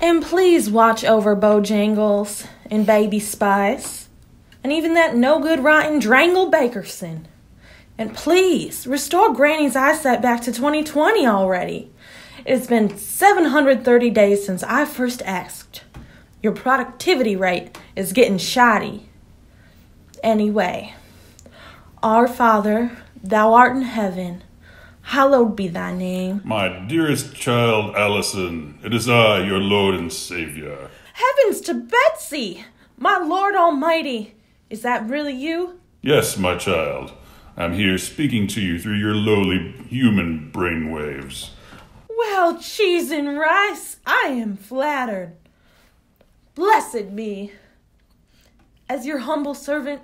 And please watch over Bojangles and Baby Spice, and even that no good rotten Drangle Bakerson. And please restore Granny's eyesight back to 2020 already. It's been 730 days since I first asked. Your productivity rate is getting shoddy. Anyway, our Father, thou art in heaven, hallowed be thy name. My dearest child, Allison, it is I, your Lord and Savior. Heavens to Betsy! My Lord Almighty! Is that really you? Yes, my child. I'm here speaking to you through your lowly human brainwaves. Well, cheese and rice, I am flattered. Blessed be. As your humble servant,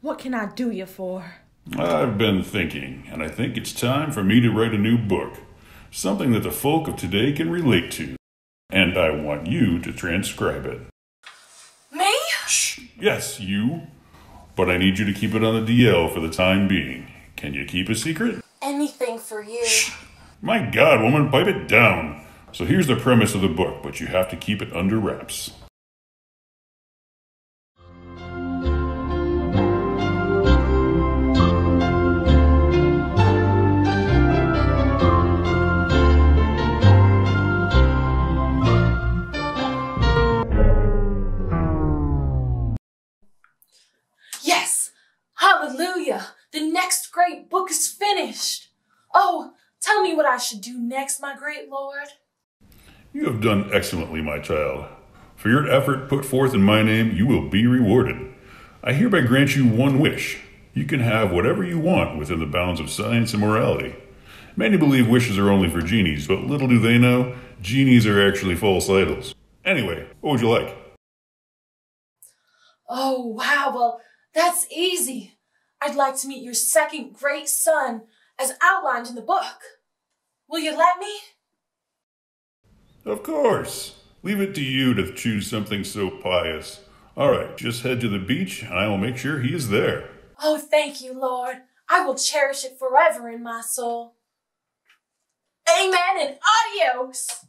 what can I do you for? I've been thinking, and I think it's time for me to write a new book. Something that the folk of today can relate to. And I want you to transcribe it. Me? Shh. Yes, you. But I need you to keep it on the DL for the time being. Can you keep a secret? Anything for you. My God, woman, pipe it down. So here's the premise of the book, but you have to keep it under wraps. The next great book is finished. Oh, tell me what I should do next, my great Lord. You have done excellently, my child. For your effort put forth in my name, you will be rewarded. I hereby grant you one wish. You can have whatever you want within the bounds of science and morality. Many believe wishes are only for genies, but little do they know, genies are actually false idols. Anyway, what would you like? Oh, wow, well, that's easy. I'd like to meet your second great son, as outlined in the book. Will you let me? Of course. Leave it to you to choose something so pious. All right, just head to the beach and I will make sure he is there. Oh, thank you, Lord. I will cherish it forever in my soul. Amen and adios.